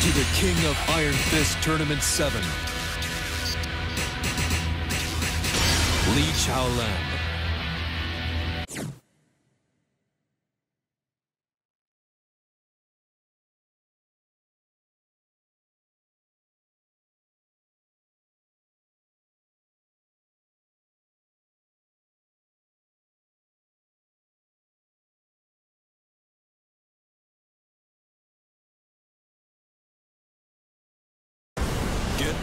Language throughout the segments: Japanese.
to the King of Iron Fist Tournament 7. Li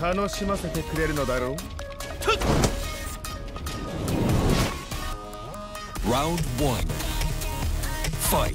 楽しませてくれるのだろう？Round 1 Fight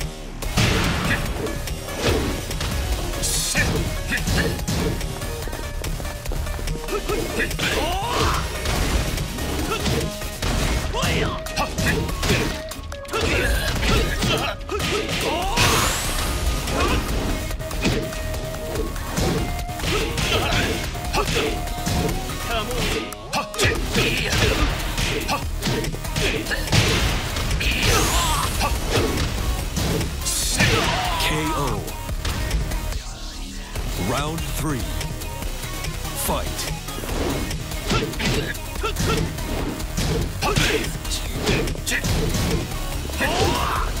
KO. Round three. Fight. Oh!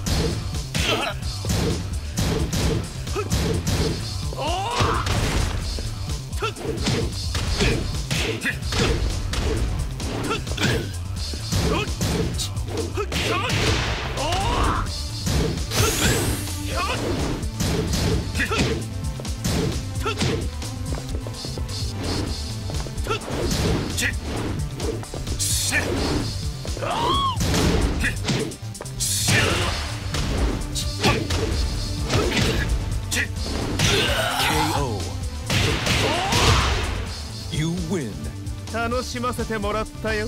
楽しませてもらったよ。